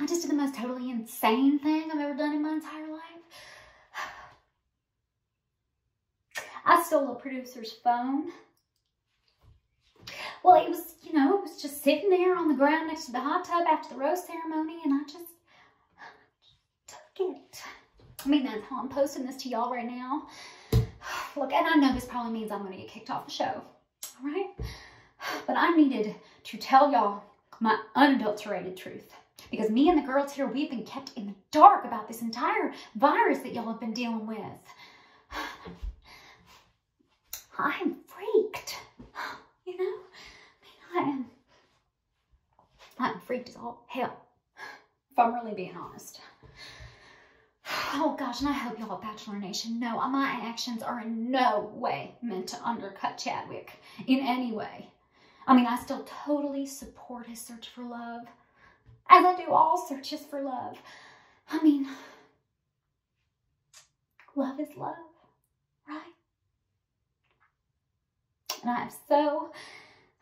I just did the most totally insane thing I've ever done in my entire life. I stole a producer's phone. Well, it was, you know, it was just sitting there on the ground next to the hot tub after the rose ceremony, and I just took it. I mean, that's how I'm posting this to y'all right now. Look, and I know this probably means I'm to get kicked off the show, all right? But I needed to tell y'all my unadulterated truth. Because me and the girls here, we've been kept in the dark about this entire virus that y'all have been dealing with. I'm freaked. You know? I am. I'm freaked as all hell. If I'm really being honest. Oh gosh, and I hope y'all Bachelor Nation know my actions are in no way meant to undercut Chadwick in any way. I mean, I still totally support his search for love, as I do all searches for love. I mean, love is love, right? And I have so,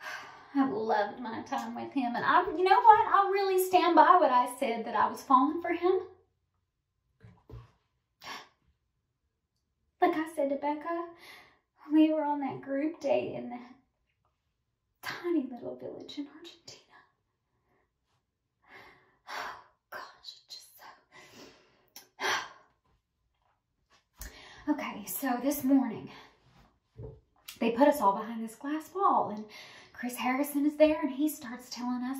I've loved my time with him. And I, you know what? I really stand by what I said that I was falling for him. Like I said to Becca, we were on that group date in that tiny little village in Argentina. Oh gosh, just so. Okay, so this morning, they put us all behind this glass wall and Chris Harrison is there and he starts telling us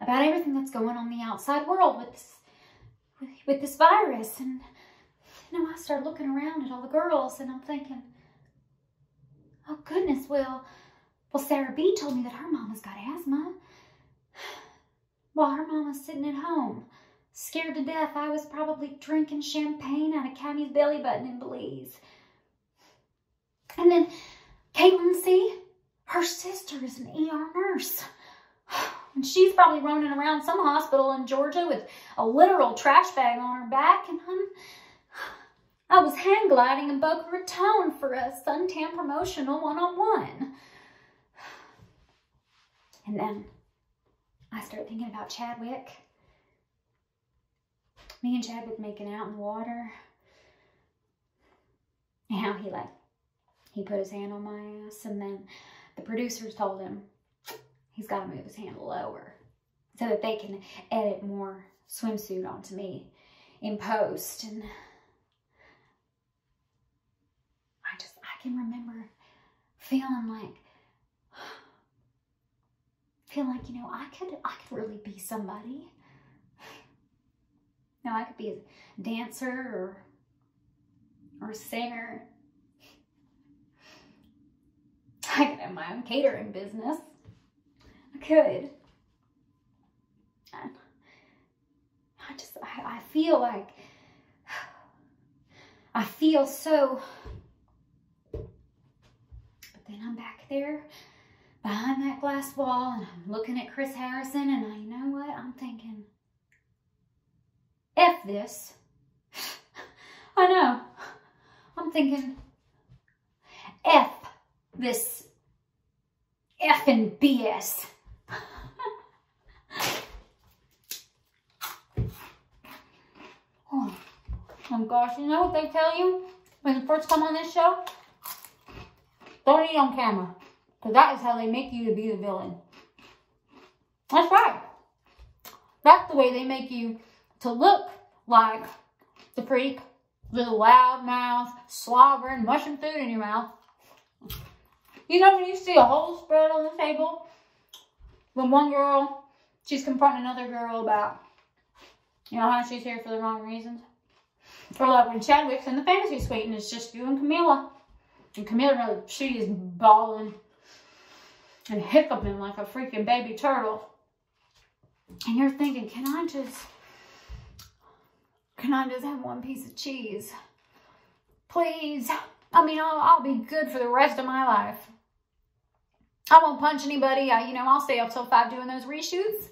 about everything that's going on in the outside world with this, with, this virus. And, you know, I start looking around at all the girls and I'm thinking, oh goodness, well, well, Sarah B told me that her mama's got asthma. While her mama's sitting at home, scared to death, I was probably drinking champagne out of Cammy's belly button in Belize. And then Caitlin C, her sister is an ER nurse. And she's probably roaming around some hospital in Georgia with a literal trash bag on her back. And I'm, I was hang gliding in Boca Raton for a suntan promotional one-on-one. -on -one. And then I start thinking about Chadwick. Me and Chadwick making out in the water. And how he like, he put his hand on my ass and then the producers told him he's got to move his hand lower so that they can edit more swimsuit onto me in post. And I just, I can remember feeling like feel like, you know, I could, I could really be somebody. Now I could be a dancer or, or a singer. I could have my own catering business. I could. I just, I, I feel like, I feel so, but then I'm back there behind that glass wall and I'm looking at Chris Harrison and I, know what, I'm thinking, This. I know. I'm thinking, F this F and BS. oh, oh gosh, you know what they tell you when you first come on this show? Don't eat on camera. Because that is how they make you to be the villain. That's right. That's the way they make you to look like the freak with a loud mouth, slobbering, mushing food in your mouth. You know when you see a whole spread on the table? When one girl, she's confronting another girl about, you know, how she's here for the wrong reasons? Or like when Chadwick's in the fantasy suite and it's just you and Camilla. And Camilla, she is bawling and hiccuping like a freaking baby turtle. And you're thinking, can I just, can I just have one piece of cheese? Please. I mean, I'll, I'll be good for the rest of my life. I won't punch anybody. I, you know, I'll stay up till 5 doing those reshoots.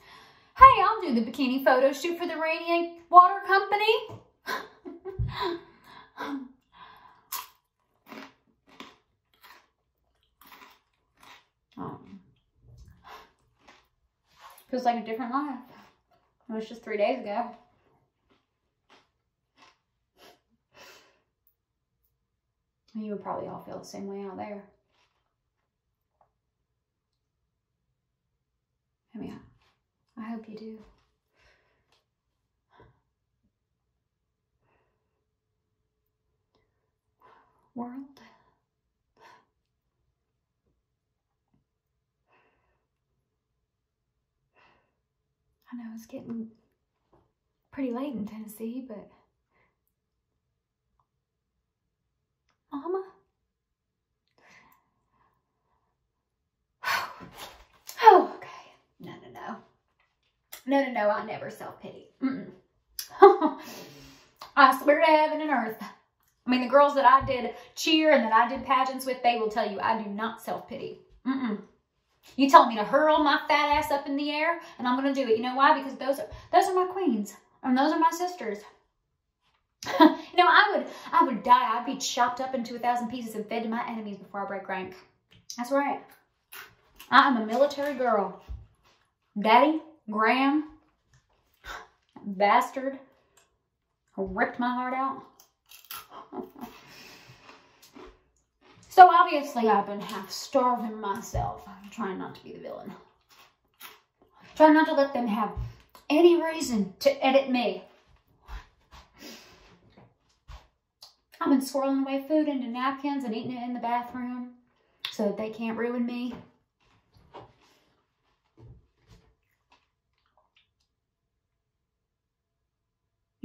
Hey, I'll do the bikini photo shoot for the Radiant Water Company. Um, feels like a different life. It was just three days ago. You would probably all feel the same way out there. I mean, I hope you do. World. I know it's getting pretty late in Tennessee, but Mama? Oh, okay. No, no, no. No, no, no. I never self-pity. I swear to heaven and earth. I mean, the girls that I did cheer and that I did pageants with, they will tell you I do not self-pity. Mm-mm. You tell me to hurl my fat ass up in the air, and I'm gonna do it. You know why? Because those are those are my queens, and those are my sisters. you know, I would I would die. I'd be chopped up into a thousand pieces and fed to my enemies before I break rank. That's right. I am a military girl. Daddy, Graham, bastard, ripped my heart out. So obviously I've been half starving myself. I'm trying not to be the villain. Trying not to let them have any reason to edit me. I've been swirling away food into napkins and eating it in the bathroom so that they can't ruin me.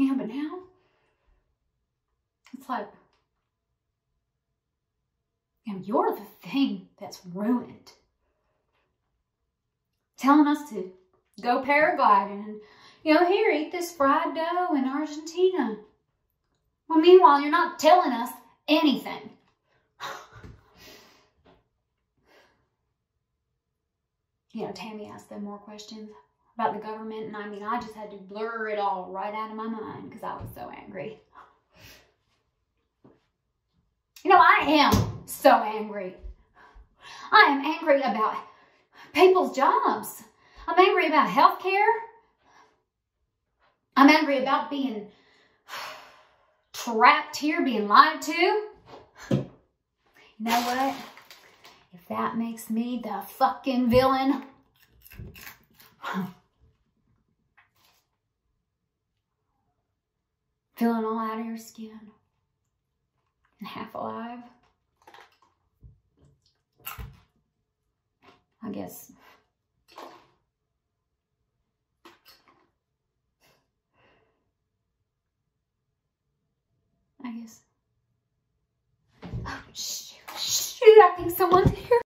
Yeah, but now it's like and you're the thing that's ruined. Telling us to go paragliding and, you know, here, eat this fried dough in Argentina. Well, meanwhile, you're not telling us anything. you know, Tammy asked them more questions about the government, and I mean, I just had to blur it all right out of my mind because I was so angry. You know, I am so angry. I am angry about people's jobs. I'm angry about health care. I'm angry about being trapped here, being lied to. You know what? If that makes me the fucking villain, feeling all out of your skin and half alive. I guess. I guess. Oh, shoot, shoot, I think someone's here.